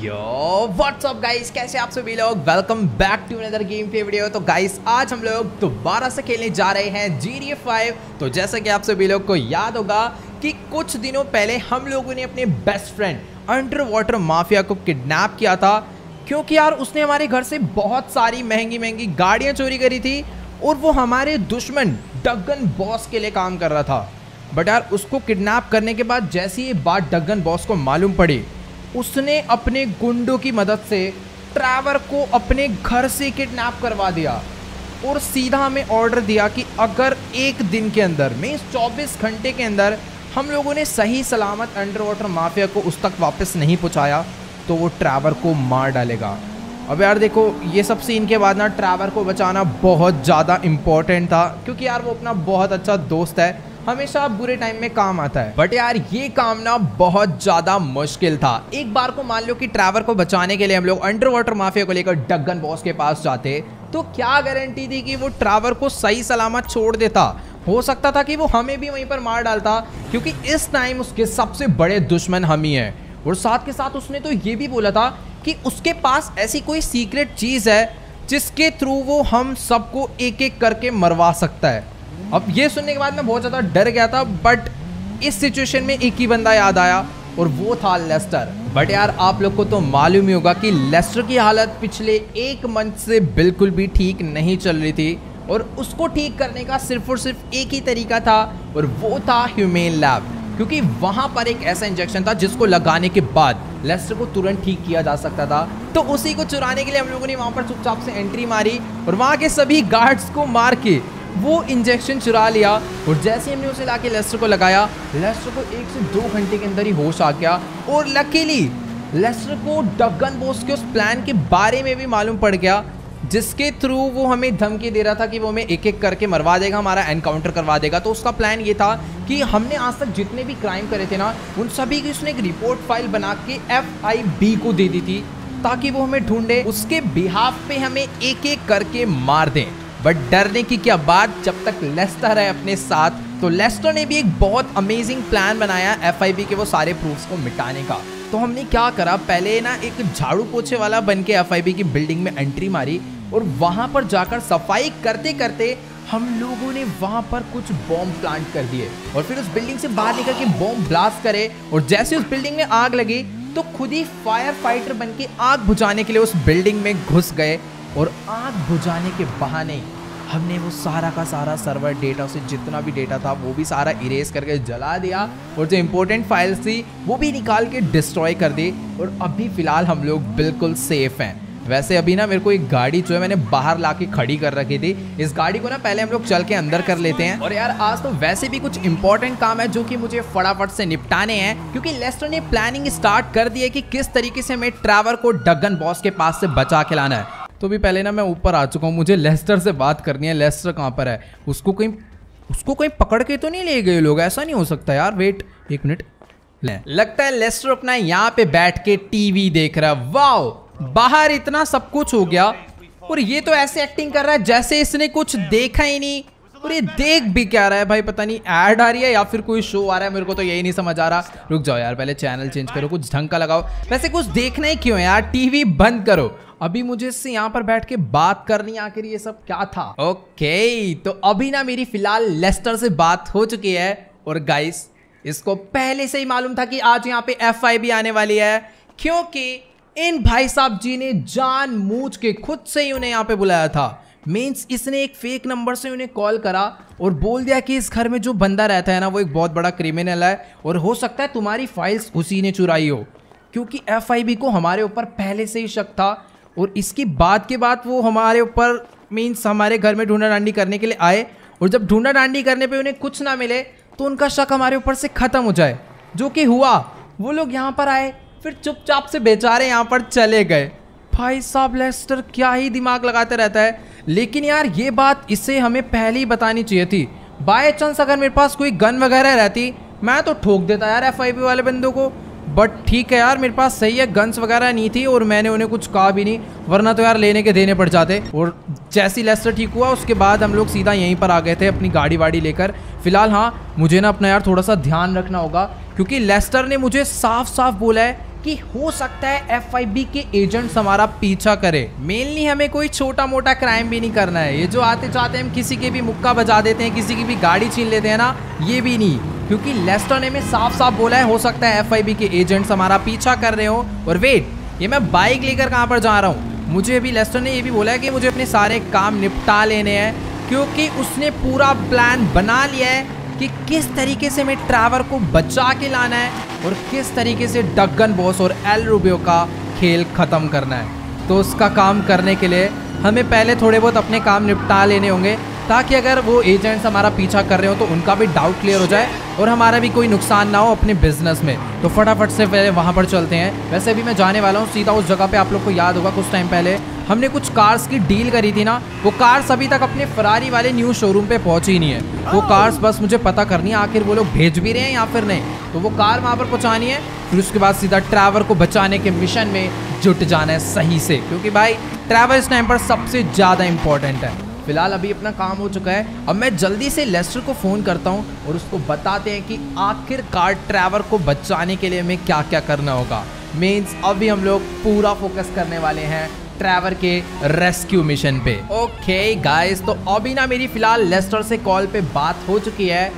यो WhatsApp guys कैसे आप सभी लोग? Welcome back to another game पे वीडियो तो गाइस आज हम लोग दोबारा से खेलने जा रहे हैं जी फाइव तो जैसा कि आप सभी लोग को याद होगा कि कुछ दिनों पहले हम लोगों ने अपने best friend under water mafia को किडनैप किया था। क्योंकि यार, उसने हमारे घर से बहुत सारी महँगी महँगी गाड़ियाँ चोरी करी थी और वो हमारे दुश्मन डगन बॉस के लिए काम कर रहा था। बट यार, उसको किडनैप करने के बाद जैसी ये बात डगन बॉस को मालूम पड़ी उसने अपने गुंडों की मदद से ट्रैवर को अपने घर से किडनैप करवा दिया और सीधा हमें ऑर्डर दिया कि अगर एक दिन के अंदर में इस 24 घंटे के अंदर, हम लोगों ने सही सलामत अंडर वाटर माफिया को उस तक वापस नहीं पहुँचाया तो वो ट्रैवर को मार डालेगा। अब यार देखो, ये सब सीन के बाद ना ट्रैवर को बचाना बहुत ज़्यादा इम्पोर्टेंट था, क्योंकि यार वो अपना बहुत अच्छा दोस्त है हमेशा बुरे टाइम में काम आता है। बट यार, ये काम ना बहुत ज़्यादा मुश्किल था। एक बार को मान लो कि ट्रैवर को बचाने के लिए हम लोग अंडर वाटर माफिया को लेकर डगन बॉस के पास जाते तो क्या गारंटी थी कि वो ट्रैवर को सही सलामत छोड़ देता? हो सकता था कि वो हमें भी वहीं पर मार डालता, क्योंकि इस टाइम उसके सबसे बड़े दुश्मन हम ही हैं। और साथ के साथ उसने तो ये भी बोला था कि उसके पास ऐसी कोई सीक्रेट चीज़ है, जिसके थ्रू वो हम सबको एक एक करके मरवा सकता है। अब ये सुनने के बाद मैं बहुत ज़्यादा डर गया था बट इस सिचुएशन में एक ही बंदा याद आया, और वो था लेस्टर बट यार, आप लोग को तो मालूम ही होगा कि लेस्टर की हालत पिछले एक मंथ से बिल्कुल भी ठीक नहीं चल रही थी, और उसको ठीक करने का सिर्फ़ और सिर्फ़ एक ही तरीका था, और वो था ह्यूमेन लैब क्योंकि वहाँ पर एक ऐसा इंजेक्शन था जिसको लगाने के बाद लेस्टर को तुरंत ठीक किया जा सकता था। तो उसी को चुराने के लिए हम लोगों ने वहाँ पर चुपचाप से एंट्री मारी, और वहाँ के सभी गार्ड्स को मार के वो इंजेक्शन चुरा लिया और जैसे हमने उसे लाके लेस्टर को लगाया लेस्टर को एक से दो घंटे के अंदर ही होश आ गया और लकीली लेस्टर को डगन बोस के उस प्लान के बारे में भी मालूम पड़ गया, जिसके थ्रू वो हमें धमकी दे रहा था कि वो हमें एक एक करके मरवा देगा, हमारा एनकाउंटर करवा देगा। तो उसका प्लान ये था कि हमने आज तक जितने भी क्राइम करे थे ना, उन सभी की उसने एक रिपोर्ट फ़ाइल बना के एफ़ आई बी को दे दी थी, ताकि वो हमें ढूंढे, उसके बिहाफ पे हमें एक एक करके मार दें। बट डरने की क्या बात, जब तक लेस्टर है अपने साथ तो लेस्टर ने भी एक बहुत अमेजिंग प्लान बनाया एफ़ के वो सारे प्रूफ्स को मिटाने का। तो हमने क्या करा, पहले ना एक झाड़ू पोछे वाला बन के एफ़ की बिल्डिंग में एंट्री मारी और वहाँ पर जाकर सफ़ाई करते करते हम लोगों ने वहाँ पर कुछ बॉम्ब प्लांट कर दिए और फिर उस बिल्डिंग से बाहर निकल के बॉम्ब ब्लास्ट करे और जैसे उस बिल्डिंग में आग लगी तो खुद ही फायर फाइटर बन के आग बुझाने के लिए उस बिल्डिंग में घुस गए। और आग बुझाने के बहाने हमने वो सारा का सारा सर्वर डेटा से जितना भी डेटा था, वो भी सारा इरेज करके जला दिया और जो इम्पोर्टेंट फाइल्स थी, वो भी निकाल के डिस्ट्रॉय कर दी और अभी फ़िलहाल हम लोग बिल्कुल सेफ़ हैं। वैसे अभी ना मेरे को एक गाड़ी जो है मैंने बाहर ला के खड़ी कर रखी थी, इस गाड़ी को ना पहले हम लोग चल के अंदर कर लेते हैं। और यार, आज तो वैसे भी कुछ इंपॉर्टेंट काम है जो कि मुझे फटाफट से निपटाने हैं, क्योंकि लेस्टर ने प्लानिंग स्टार्ट कर दी है कि किस तरीके से हमें ट्रैवर को डगन बॉस के पास से बचा के लाना है। तो भी पहले ना मैं ऊपर आ चुका हूँ, मुझे लेस्टर से बात करनी है, लेस्टर कहाँ पर है? उसको कहीं उसको कहीं पकड़ के तो नहीं ले गए लोग, ऐसा नहीं हो सकता यार वेट एक मिनट लगता है लेस्टर अपना यहाँ पे बैठ के टीवी देख रहा है। वाओ बाहर इतना सब कुछ हो गया, और ये तो ऐसे एक्टिंग कर रहा है जैसे इसने कुछ देखा ही नहीं। और ये देख भी क्या रहा है भाई, पता नहीं ऐड आ रही है या फिर कोई शो आ रहा है, मेरे को तो यही नहीं समझ आ रहा। रुक जाओ यार, पहले चैनल चेंज करो, कुछ ढंग का लगाओ। वैसे कुछ देखना ही क्यों यार टीवी बंद करो। अभी मुझे इससे यहाँ पर बैठ के बात करनी आखिर ये सब क्या था? ओके तो अभी ना मेरी फ़िलहाल लेस्टर से बात हो चुकी है। और गाइस इसको पहले से ही मालूम था कि आज यहाँ पे एफ़ भी आने वाली है, क्योंकि इन भाई साहब जी ने जान मूझ के खुद से ही उन्हें यहाँ पे बुलाया था। मीन्स इसने एक फेक नंबर से उन्हें कॉल करा और बोल दिया कि इस घर में जो बंदा रहता है ना, वो एक बहुत बड़ा क्रिमिनल है और हो सकता है तुम्हारी फाइल्स उसी ने चुराई हो। क्योंकि एफआईबी को हमारे ऊपर पहले से ही शक था और इसकी बात के बाद वो हमारे ऊपर मीन्स हमारे घर में ढूंढा डांडी करने के लिए आए और जब ढूंढा डांडी करने पे उन्हें कुछ ना मिले तो उनका शक हमारे ऊपर से ख़त्म हो जाए। जो कि हुआ, वो लोग यहाँ पर आए, फिर चुपचाप से बेचारे यहाँ पर चले गए। भाई साहब लेस्टर क्या ही दिमाग लगाते रहता है? लेकिन यार, ये बात इससे हमें पहले ही बतानी चाहिए थी। बाय चांस अगर मेरे पास कोई गन वगैरह रहती, मैं तो ठोक देता यार एफ़ वाले बंदों को। बट ठीक है यार, मेरे पास सही है गन्स वगैरह नहीं थी और मैंने उन्हें कुछ कहा भी नहीं, वरना तो यार लेने के देने पड़ जाते। और जैसी लेस्टर ठीक हुआ, उसके बाद हम लोग सीधा यहीं पर आ गए थे अपनी गाड़ी वाड़ी लेकर। फ़िलहाल हाँ मुझे ना अपना यार थोड़ा सा ध्यान रखना होगा, क्योंकि लेस्टर ने मुझे साफ़ साफ़ बोला है कि हो सकता है एफआईबी के एजेंट्स हमारा पीछा करे। मेनली हमें कोई छोटा मोटा क्राइम भी नहीं करना है। ये जो आते जाते हम किसी के भी मुक्का बजा देते हैं, किसी की भी गाड़ी छीन लेते हैं ना, ये भी नहीं। क्योंकि लेस्टर ने में साफ़ साफ़ बोला है, हो सकता है एफआईबी के एजेंट्स हमारा पीछा कर रहे हो। और वेट ये मैं बाइक लेकर कहाँ पर जा रहा हूँ? मुझे अभी लेस्टर ने ये भी बोला है कि मुझे अपने सारे काम निपटा लेने हैं, क्योंकि उसने पूरा प्लान बना लिया है। कि किस तरीके से मैं ट्रैवर को बचा के लाना है और किस तरीके से डगन बॉस और एल रूबियो का खेल ख़त्म करना है। तो उसका काम करने के लिए हमें पहले थोड़े बहुत अपने काम निपटा लेने होंगे, ताकि अगर वो एजेंट्स हमारा पीछा कर रहे हो तो उनका भी डाउट क्लियर हो जाए और हमारा भी कोई नुकसान ना हो अपने बिज़नेस में। तो फटाफट से पहले वहाँ पर चलते हैं। वैसे भी मैं जाने वाला हूँ, सीधा उस जगह पे आप लोग को याद होगा, कुछ टाइम पहले हमने कुछ कार्स की डील करी थी ना वो कार्स अभी तक अपने फरारी वाले न्यू शोरूम पे पहुँची नहीं है। वो कार्स बस मुझे पता करनी है आखिर वो लोग भेज भी रहे हैं या फिर नहीं। तो वो कार वहाँ पर पहुँचानी है फिर उसके बाद सीधा ट्रैवर को बचाने के मिशन में जुट जाना है सही से। क्योंकि भाई ट्रैवल इस टाइम पर सबसे ज़्यादा इंपॉर्टेंट है। फ़िलहाल अभी अपना काम हो चुका है। अब मैं जल्दी से लेस्टर को फ़ोन करता हूँ और उसको बताते हैं कि आखिरकार ट्रैवर को बचाने के लिए हमें क्या क्या करना होगा। मीन्स अभी हम लोग पूरा फोकस करने वाले हैं। ट्रैवर के रेस्क्यू मिशन पे। ओके गाइस तो अभी ना मेरी फ़िलहाल लेस्टर से कॉल पे बात हो चुकी है।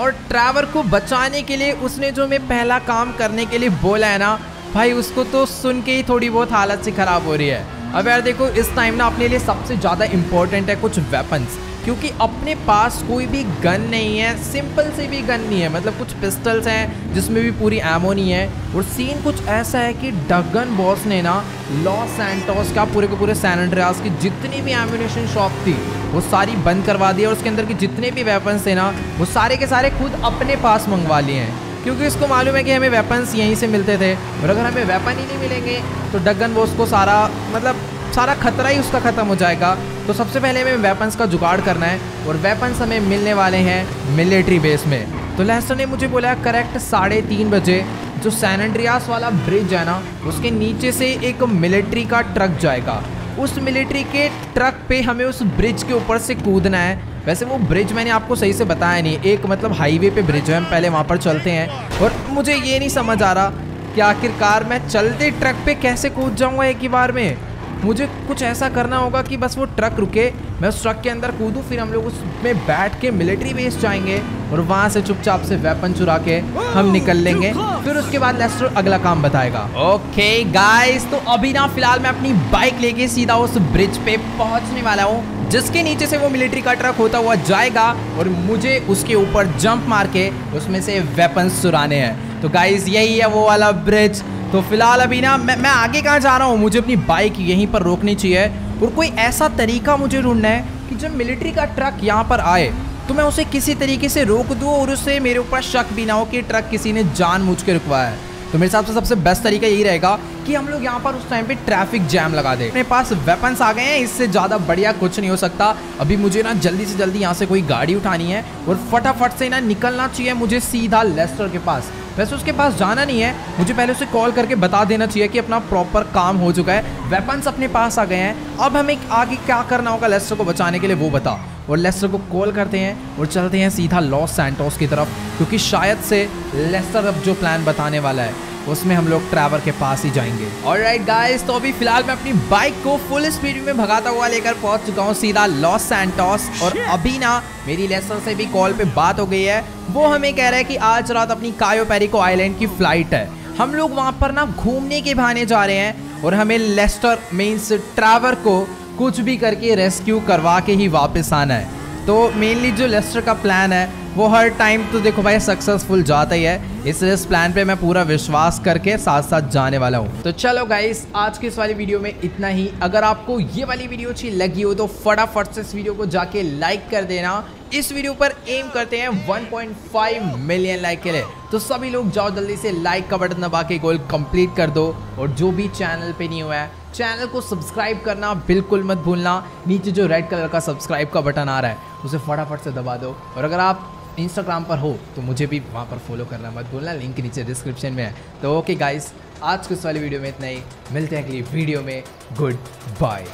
और ट्रैवर को बचाने के लिए उसने जो मैं पहला काम करने के लिए बोला है ना, भाई, उसको तो सुन के ही थोड़ी बहुत हालत से ख़राब हो रही है। अब यार देखो, इस टाइम ना अपने लिए सबसे ज़्यादा इंपॉर्टेंट है कुछ वेपन्स क्योंकि अपने पास कोई भी गन नहीं है, सिंपल से भी गन नहीं है। मतलब कुछ पिस्टल्स हैं, जिसमें भी पूरी एमो नहीं है। और सीन कुछ ऐसा है कि डगन बॉस ने ना लॉस सैंटोस का पूरे के पूरे सैन की जितनी भी एम्यूनेशन शॉप थी, वो सारी बंद करवा दी और उसके अंदर के जितने भी वेपन्स थे ना, वो सारे के सारे खुद अपने पास मंगवा लिए हैं। क्योंकि इसको मालूम है कि हमें वेपन्स यहीं से मिलते थे। और अगर हमें वेपन ही नहीं मिलेंगे तो डगन बॉस को सारा मतलब सारा खतरा ही उसका ख़त्म हो जाएगा। तो सबसे पहले हमें वेपन्स का जुगाड़ करना है और वेपन्स हमें मिलने वाले हैं मिलिट्री बेस में। तो लेस्टर ने मुझे बोला करेक्ट साढ़े तीन बजे, जो सैनड्रियास वाला ब्रिज है ना, उसके नीचे से एक मिलिट्री का ट्रक जाएगा। उस मिलिट्री के ट्रक पे हमें उस ब्रिज के ऊपर से कूदना है। वैसे वो ब्रिज मैंने आपको सही से बताया नहीं, एक मतलब हाईवे पे ब्रिज है, हम पहले वहाँ पर चलते हैं। और मुझे ये नहीं समझ आ रहा कि आखिरकार मैं चलते ट्रक पे कैसे कूद जाऊँगा एक ही बार में? मुझे कुछ ऐसा करना होगा कि बस वो ट्रक रुके, मैं उस ट्रक के अंदर कूदूँ, फिर हम लोग उसमें बैठ के मिलिट्री बेस जाएँगे और वहाँ से चुपचाप से वेपन चुरा के हम निकल लेंगे। फिर उसके बाद लेस्टर अगला काम बताएगा। ओके गाइस तो अभी ना फ़िलहाल मैं अपनी बाइक लेके सीधा उस ब्रिज पे पहुँचने वाला हूँ, जिसके नीचे से वो मिलिट्री का ट्रक होता हुआ जाएगा और मुझे उसके ऊपर जंप मार के उसमें से वेपन चुराने हैं। तो गाइस यही है वो वाला ब्रिज तो फ़िलहाल अभी ना, मैं मैं आगे कहाँ जा रहा हूँ? मुझे अपनी बाइक यहीं पर रोकनी चाहिए। और कोई ऐसा तरीका मुझे ढूंढना है कि जब मिलिट्री का ट्रक यहाँ पर आए तो मैं उसे किसी तरीके से रोक दूँ और उसे मेरे ऊपर शक भी ना हो कि ट्रक किसी ने जान के रुकवाया है। तो मेरे हिसाब से सबसे बेस्ट तरीका यही रहेगा कि हम लोग यहाँ पर उस टाइम पे ट्रैफ़िक जैम लगा दे। अपने पास वेपन्स आ गए हैं, इससे ज़्यादा बढ़िया कुछ नहीं हो सकता। अभी मुझे ना जल्दी से जल्दी यहाँ से कोई गाड़ी उठानी है और फटाफट से ना निकलना चाहिए मुझे सीधा लेस्टर के पास। वैसे उसके पास जाना नहीं है, मुझे पहले उसे कॉल करके बता देना चाहिए कि अपना प्रॉपर काम हो चुका है। वेपन्स अपने पास आ गए हैं। अब हमें आगे क्या करना होगा लेस्टर को बचाने के लिए वो बता। और लेस्टर को कॉल करते हैं और चलते हैं सीधा लॉस सैंटोस की तरफ़ क्योंकि शायद से लेस्टर अब जो प्लान बताने वाला है उसमें हम लोग ट्रैवर के पास ही जाएँगे। और राइट गाइस तो अभी फ़िलहाल मैं अपनी बाइक को फुल स्पीड में भगाता हुआ लेकर पहुँच चुका हूँ सीधा लॉस सैंटोस। और अभी ना मेरी लेसर से भी कॉल पे बात हो गई है। वो हमें कह रहा है कि आज रात अपनी कायो पेरिको आइलैंड की फ़्लाइट है। हम लोग वहाँ पर ना घूमने के बहाने जा रहे हैं और हमें लेस्टर मीन्स ट्रैवर को कुछ भी करके रेस्क्यू करवा के ही वापस आना है। तो मेनली जो लेस्टर का प्लान है, वो हर टाइम तो देखो भाई सक्सेसफुल जाता ही है। इसलिए इस प्लान पे मैं पूरा विश्वास करके साथ साथ जाने वाला हूँ। तो चलो गाइस आज की इस वाली वीडियो में इतना ही। अगर आपको ये वाली वीडियो अच्छी लगी हो तो फटाफट से इस वीडियो को जाके लाइक कर देना। इस वीडियो पर एम करते हैं 1.5 मिलियन लाइक के लिए। तो सभी लोग जाओ जल्दी से लाइक का बटन दबा के गोल कंप्लीट कर दो और जो भी चैनल पे नहीं हुआ है, चैनल को सब्सक्राइब करना बिल्कुल मत भूलना। नीचे जो रेड कलर का सब्सक्राइब का बटन आ रहा है, उसे फटाफट से दबा दो। और अगर आप इंस्टाग्राम पर हो तो मुझे भी वहाँ पर फॉलो करना मत भूलना। लिंक नीचे डिस्क्रिप्शन में है। तो ओके गाइस आज के इस वाली वीडियो में इतना ही। मिलते हैं अगली वीडियो में। Good bye